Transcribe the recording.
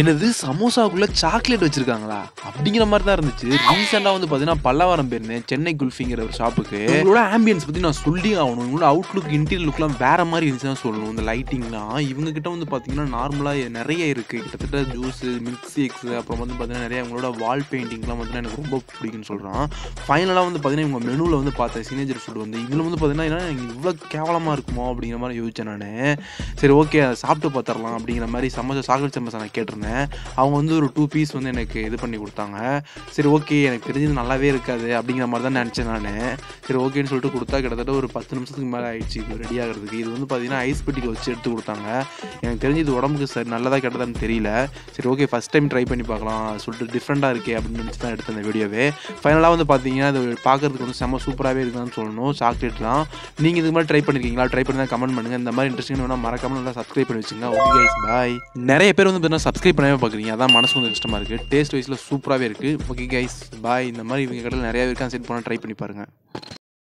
என்னது சமோசாவுக்குள்ள சாக்லேட் வச்சிருக்காங்களா? அப்படிங்கிற மாதிரி தான் இருந்துச்சு. ரீசெண்டாக வந்து பார்த்தீங்கன்னா பல்லவரம் போயிருந்தேன் சென்னை குல்ஃபிங்கிற ஒரு ஷாப்புக்கு இவங்களோட ஆம்பியன்ஸ் பற்றி நான் சொல்லி ஆகணும். இவங்களோட அவுட்லுக் இன்டீரியர் லுக்லாம் வேற மாதிரி இருந்துச்சுன்னா சொல்லணும். இந்த லைட்டிங்லாம் இவங்க கிட்ட வந்து பார்த்தீங்கன்னா நார்மலாக நிறைய இருக்கு. கிட்டத்தட்ட ஜூஸ் மில்க் ஷேக்ஸ் அப்புறம் வந்து பார்த்தீங்கன்னா நிறைய இவங்களோட வால் பெயிண்டிங்லாம் வந்து எனக்கு ரொம்ப பிடிக்கும்னு சொல்கிறான் ஃபைனலாக வந்து பார்த்தீங்கன்னா இவங்க மெனுவில் வந்து பார்த்தேன் சினேஜர் ஃபுட் வந்து இதில் வந்து பார்த்தீங்கன்னா என்ன இவ்வளோ கேவலமாக இருக்குமோ அப்படிங்கிற மாதிரி யோசிச்சேன் நான். சரி ஓகே சாப்பிட்டு பார்த்துடலாம் அப்படிங்கிற மாதிரி சமோசா சாக்லேட் சமோசா நான் கேட்டிருந்தேன். அவங்க வந்து ஒரு டூ பீஸ் வந்து எனக்கு இது பண்ணி கொடுத்தாங்க. சரி ஓகே எனக்கு தெரிஞ்சது நல்லாவே இருக்காது அப்படிங்கிற மாதிரி தான் நினச்சேன் நான். சரி ஓகேன்னு சொல்லிட்டு கொடுத்தா கிட்டத்தட்ட ஒரு பத்து நிமிஷத்துக்கு மேலே ஆயிடுச்சு இது ரெடி ஆகிறதுக்கு. இது வந்து பார்த்திங்கன்னா ஐஸ் பெட்டிக்கு வச்சு எடுத்து கொடுத்தாங்க. எனக்கு தெரிஞ்சு இது உடம்புக்கு சரி நல்லதாக கெட்டதான்னு தெரியல. சரி ஓகே ஃபஸ்ட் டைம் ட்ரை பண்ணி பார்க்கலாம். சொல்லிட்டு டிஃப்ரெண்ட்டாக இருக்கே அப்படின்னு நினச்சி தான் எடுத்த அந்த வீடியோவே ஃபைனலாக வந்து பார்த்தீங்கன்னா அது பார்க்குறதுக்கு வந்து செம்ம சூப்பராகவே இருக்குதான்னு சொல்லணும். சாக்லேட்லாம் நீங்கள் இதுக்கு மாதிரி ட்ரை பண்ணிருக்கீங்களா? ட்ரை பண்ணி தான் கமெண்ட் பண்ணுங்கள் இந்த மாதிரி இன்ட்ரெஸ்டிங் வேணால் மறக்காமல் நல்லா சப்ஸ்கிரைப் பண்ணி வச்சுங்க ஓகே பாய் நிறைய பேர் வந்து பார்த்தீங்கன்னா சப்ஸ்கிரைப் பண்ணவே பார்க்குறீங்க அதான் மனசு கொஞ்சம் கஷ்டமாக இருக்குது டேஸ்ட் வைஸில் சூப்பராகவே இருக்குது ஓகே கைஸ் பாய் இந்த மாதிரி இவங்க கடையில் நிறைய இருக்கான்னு செட் பண்ணால் ட்ரை பண்ணி பாருங்கள்